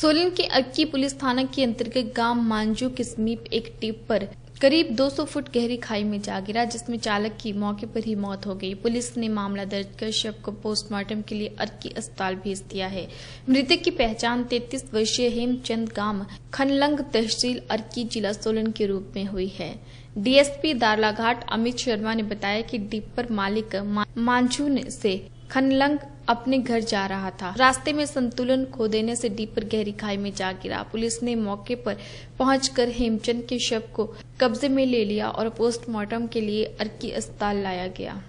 सोलन के अक्की पुलिस थाना के अंतर्गत गाँव मांझू के समीप एक टिप पर करीब 200 फुट गहरी खाई में जा गिरा, जिसमें चालक की मौके पर ही मौत हो गई। पुलिस ने मामला दर्ज कर शव को पोस्टमार्टम के लिए अर्की अस्पताल भेज दिया है। मृतक की पहचान 33 वर्षीय हेमचंद गाँव खनलंग तहसील अर्की जिला सोलन के रूप में हुई है। डीएसपी दारलाघाट अमित शर्मा ने बताया कि डिपर मालिक मांझून से खनलंग अपने घर जा रहा था। रास्ते में संतुलन खो देने से डीपर गहरी खाई में जा गिरा। पुलिस ने मौके पर पहुंचकर हेमचंद के शव को कब्जे में ले लिया और पोस्टमार्टम के लिए अर्की अस्पताल लाया गया।